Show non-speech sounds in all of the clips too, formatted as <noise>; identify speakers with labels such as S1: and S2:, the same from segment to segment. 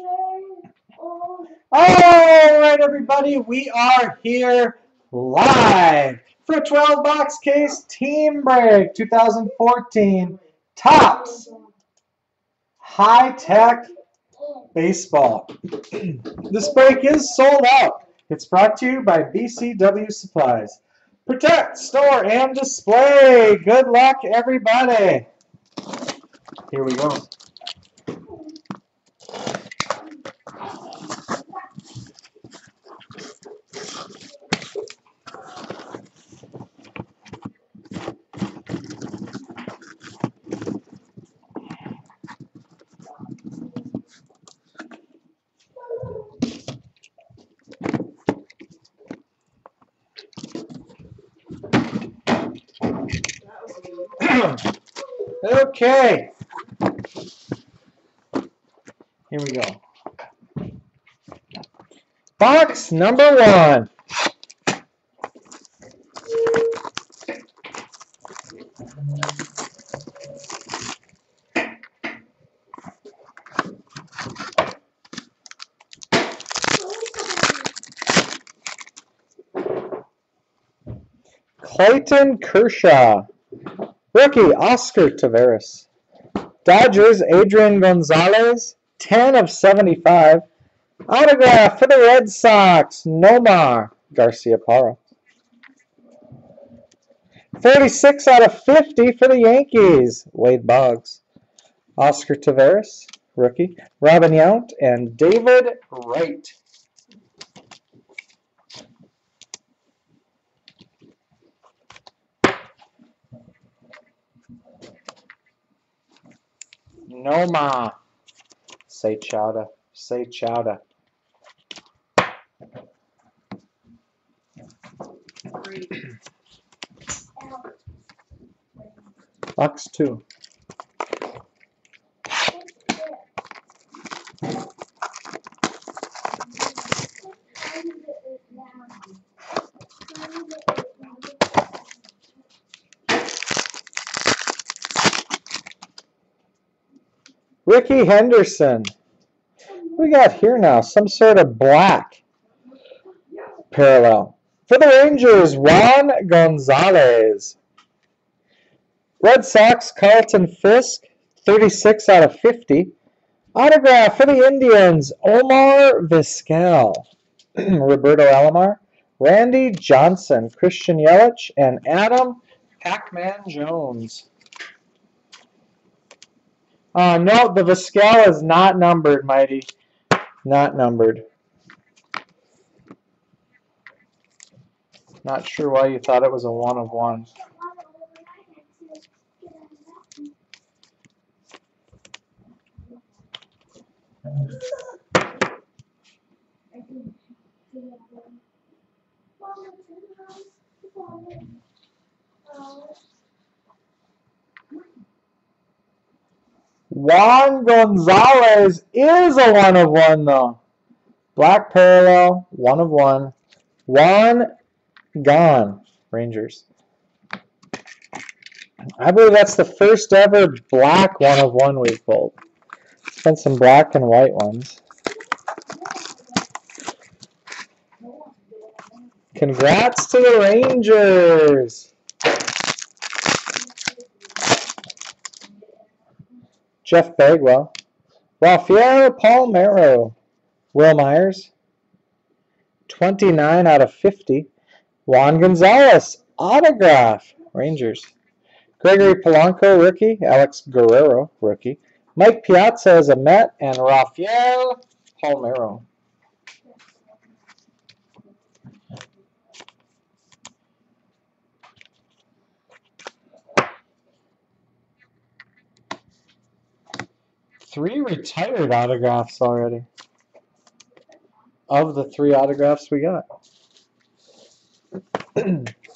S1: All right, everybody, we are here live for a 12 box case team break 2014 Topps High Tek Baseball. <clears throat> this break is sold out. It's brought to you by BCW Supplies. Protect, store, and display. Good luck, everybody. Here we go. Okay. Here we go. Box number one. Clayton Kershaw. Rookie, Oscar Taveras. Dodgers, Adrian Gonzalez, 10 of 75. Autograph for the Red Sox, Nomar Garciaparra. 46 out of 50 for the Yankees, Wade Boggs. Oscar Taveras, rookie. Robin Yount and David Wright. Noma. Say chowder. Say chowder. Box two. Rickey Henderson. We got here now some sort of black parallel. For the Rangers, Juan Gonzalez. Red Sox, Carlton Fisk, 36 out of 50. Autograph for the Indians, Omar Vizquel. <clears throat> Roberto Alomar, Randy Johnson, Christian Yelich, and Adam Pac-Man Jones. Uh, no, the Vizquel is not numbered, Mighty. Not numbered. Not sure why you thought it was a one of one. Juan Gonzalez is a one of one though. Black parallel, one of one. Juan gone. Rangers. I believe that's the first ever black one of one we've pulled. It's been some black and white ones. Congrats to the Rangers. Jeff Bagwell. Rafael Palmeiro. Wil Myers. 29 out of 50. Juan Gonzalez. Autograph. Rangers. Gregory Polanco, rookie. Alex Guerrero, rookie. Mike Piazza is a Met. And Rafael Palmeiro. Three retired autographs already. Of the three autographs we got. <clears throat>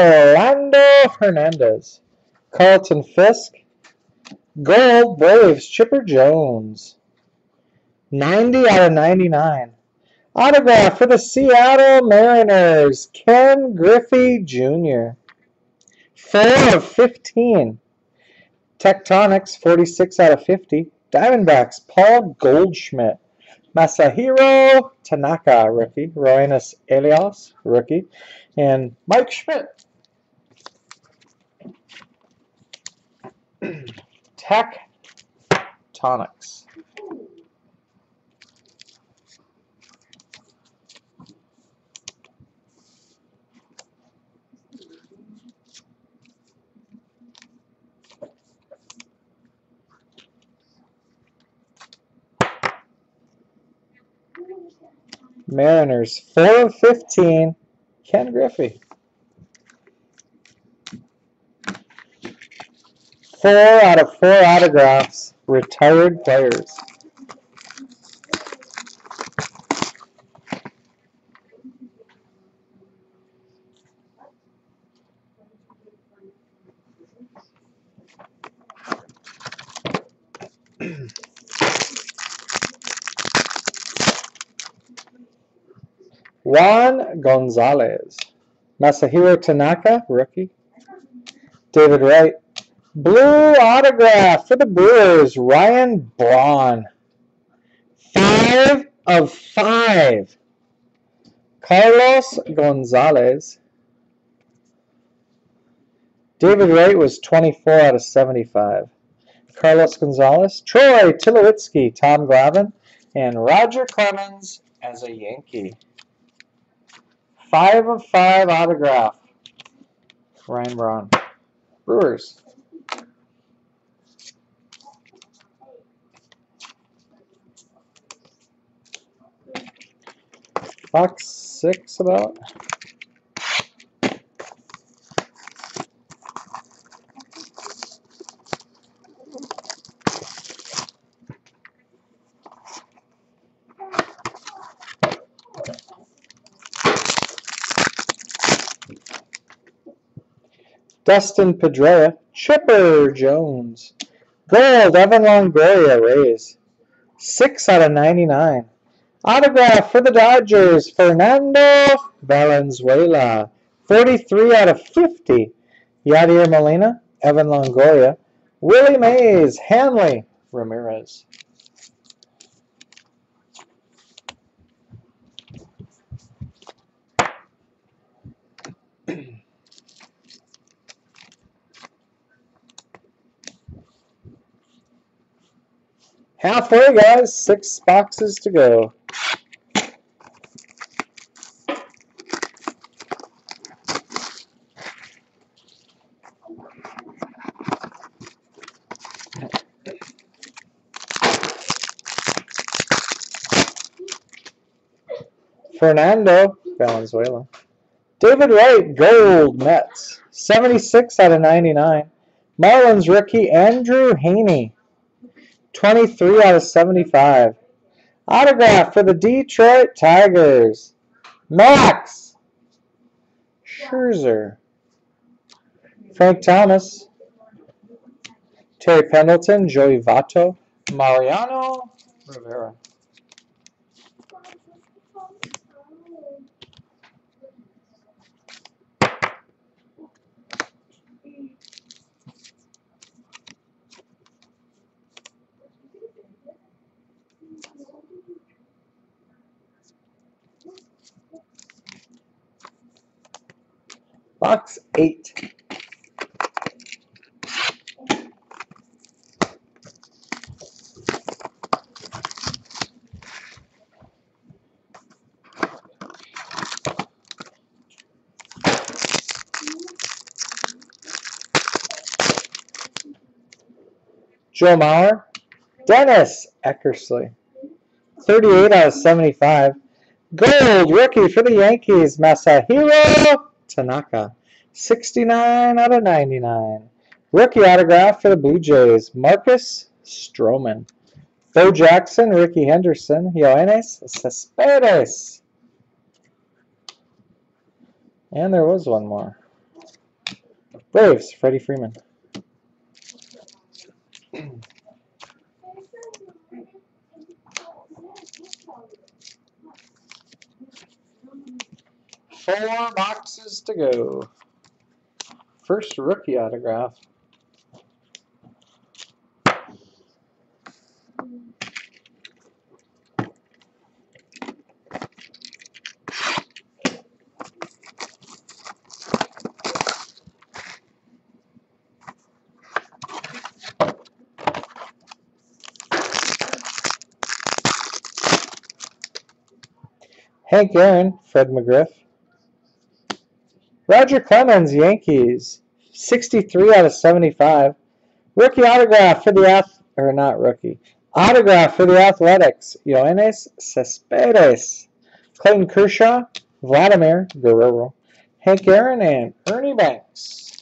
S1: Orlando Hernandez. Carlton Fisk, Gold Braves, Chipper Jones. 90 out of 99. Autograph for the Seattle Mariners, Ken Griffey Jr. 4 of 15. Tektonics, 46 out of 50. Diamondbacks, Paul Goldschmidt. Masahiro Tanaka, rookie. Roenis Elias, rookie. And Mike Schmidt. <clears throat> Tektonics. Mariners, 4 of 15, Ken Griffey. Four out of four autographs, retired players. <clears throat> Juan Gonzalez. Masahiro Tanaka, rookie. David Wright. Blue autograph for the Brewers, Ryan Braun. Five of five. Carlos Gonzalez. David Wright was 24 out of 75. Carlos Gonzalez, Troy Tulowitzki, Tom Glavine, and Roger Clemens as a Yankee. Five of five autograph. Ryan Braun. Brewers. Box six about. Dustin Pedroia, Chipper Jones, Gold, Evan Longoria, Rays, 6 out of 99. Autograph for the Dodgers, Fernando Valenzuela, 43 out of 50. Yadier Molina, Evan Longoria, Willie Mays, Hanley, Ramirez. <clears throat> Halfway, guys. Six boxes to go. Fernando Valenzuela. David Wright, gold Mets. 76 out of 99. Marlins rookie Andrew Heaney. 23 out of 75. Autograph for the Detroit Tigers. Max Scherzer. Frank Thomas. Terry Pendleton, Joey Votto, Mariano Rivera. Box eight. Joe Mauer, Dennis Eckersley, 38 out of 75. Gold rookie for the Yankees, Masahiro Tanaka, 69 out of 99. Rookie autograph for the Blue Jays, Marcus Stroman. Bo Jackson, Rickey Henderson, Yoenis Cespedes. And there was one more. Braves, Freddie Freeman. Four boxes to go. First rookie autograph. Hank Aaron, Fred McGriff. Roger Clemens, Yankees, 63 out of 75. Rookie autograph for the Ath or not rookie. Autograph for the Athletics, Yoenis Cespedes. Clayton Kershaw, Vladimir Guerrero, Hank Aaron, and Ernie Banks.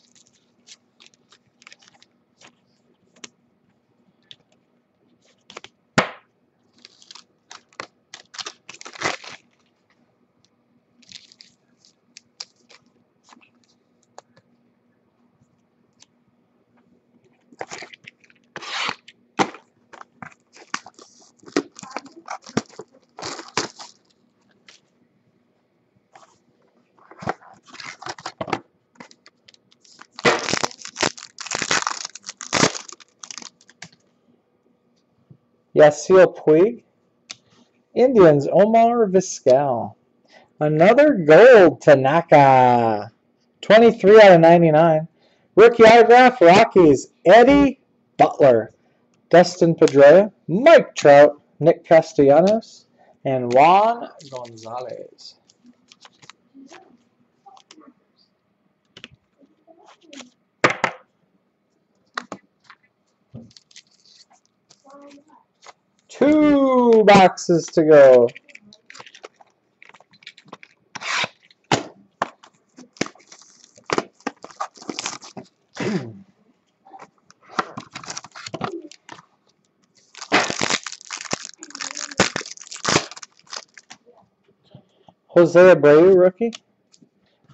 S1: Yasiel Puig. Indians, Omar Vizquel. Another gold, Tanaka. 23 out of 99. Rookie autograph, Rockies, Eddie Butler. Dustin Pedroia, Mike Trout, Nick Castellanos, and Juan Gonzalez. Two boxes to go. Jose Abreu, rookie.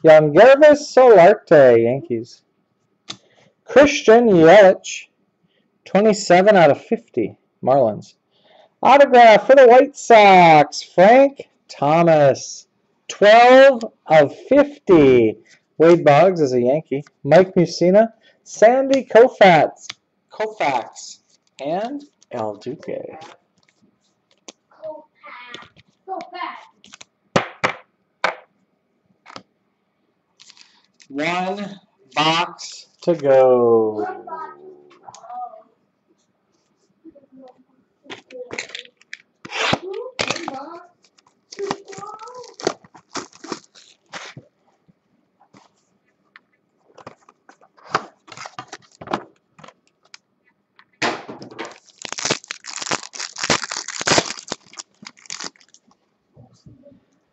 S1: Yangervis Solarte, Yankees. Christian Yelich, 27 out of 50, Marlins. Autograph for the White Sox, Frank Thomas, 12 of 50. Wade Boggs is a Yankee. Mike Mussina, Sandy Koufax, Koufax, and El Duque. One box to go.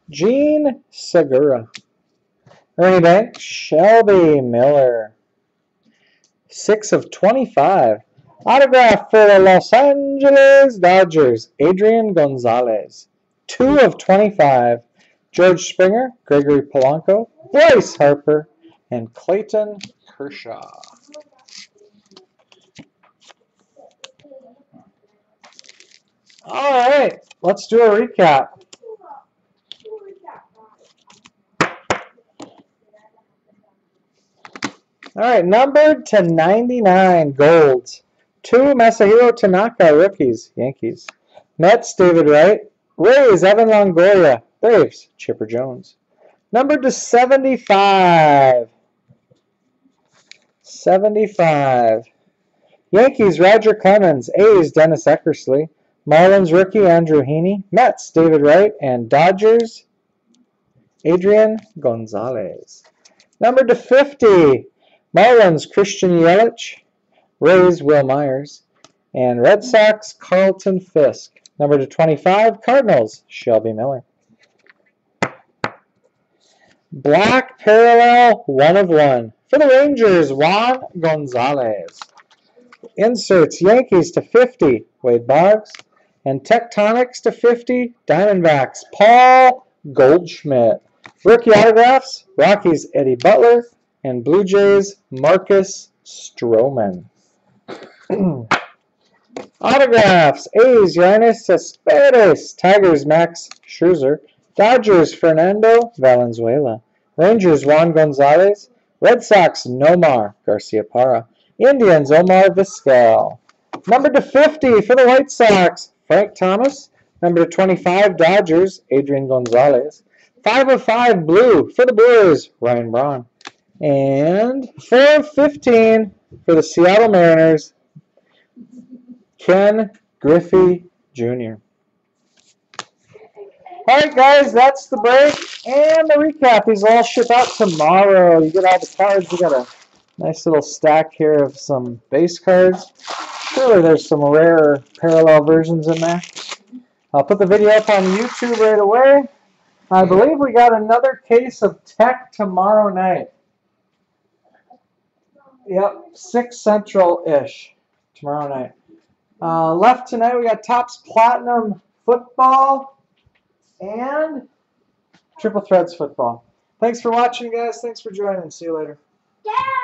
S1: Jean Segura. Ernie Banks, Shelby Miller. 6 of 25. Autograph for the Los Angeles Dodgers, Adrian Gonzalez. 2 of 25. George Springer, Gregory Polanco, Bryce Harper, and Clayton Kershaw. All right, let's do a recap. All right, numbered to 99, golds. Two Masahiro Tanaka rookies, Yankees. Mets, David Wright. Rays, Evan Longoria. Braves, Chipper Jones. Number to 75. 75. Yankees, Roger Clemens. A's, Dennis Eckersley. Marlins rookie, Andrew Heaney. Mets, David Wright. And Dodgers, Adrian Gonzalez. Number to 50, Marlins, Christian Yelich. Rays, Wil Myers. And Red Sox, Carlton Fisk. Number to 25, Cardinals, Shelby Miller. Black parallel, one of one. For the Rangers, Juan Gonzalez. Inserts, Yankees to 50, Wade Boggs. And Tektonics to 50, Diamondbacks, Paul Goldschmidt. Rookie autographs, Rockies, Eddie Butler. And Blue Jays, Marcus Stroman. <clears throat> Autographs, A's, Yoenis Cespedes, Tigers, Max Scherzer, Dodgers, Fernando Valenzuela, Rangers, Juan Gonzalez, Red Sox, Nomar Garciaparra, Indians, Omar Vizquel. Number to 50 for the White Sox, Frank Thomas. Number to 25, Dodgers, Adrian Gonzalez. 5 of 5 blue for the Brewers, Ryan Braun. And 4 of 15 for the Seattle Mariners, Ken Griffey Jr. All right, guys, that's the break and the recap. These all ship out tomorrow. You get all the cards. We got a nice little stack here of some base cards. Surely there's some rare parallel versions in there. I'll put the video up on YouTube right away. I believe we got another case of Tek tomorrow night. Yep, 6 Central-ish tomorrow night. Uh, left tonight, we got Topps Platinum Football and Triple Threads Football. Thanks for watching, guys. Thanks for joining. See you later.
S2: Dad!